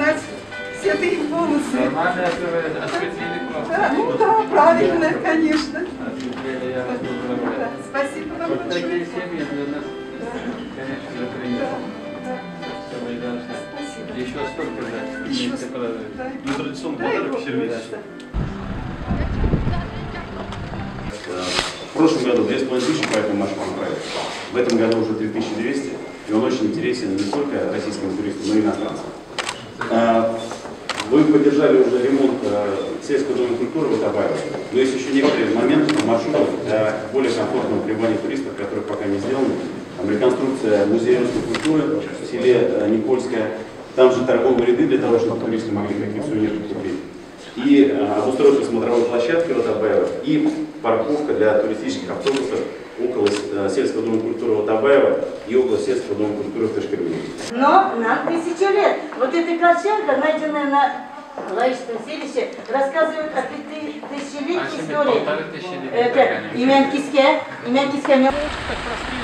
знать все твои бонусы. Нормально осветили просто. Да, ну да, правильно, конечно. Осветили, я вас Да, поздравляю. спасибо вам Вот такие большое. семьи для нас, конечно, Да, да, Самое главное. спасибо. Еще столько же. Еще столько. Ну, традиционный подарок конечно. В прошлом году 2500 по этому маршруту направили. В этом году уже 3200. И он очень интересен не только российским туристам, но и иностранцам. А, Вы поддержали уже ремонт э, сельского дома культуры в Атабаево. Но есть еще некоторые моменты по маршруту для более комфортного пребывания туристов, которые пока не сделаны. Там реконструкция музея русской культуры в селе э, Никольское. Там же торговые ряды для того, чтобы туристы могли какие-то сувениры купить. И э, обустройство смотровой площадки в Атабаево, и парковка для туристических автобусов около э, сельского дома культуры Атабаева и около сельского дома культуры в. Но нам тысячу лет. Вот эта колчанка, найденная на Лаическом селище, рассказывает о пяти- А тысячелетней себе истории. полторы тысячи лет. Это Имян Киске, Имян Киске. так простые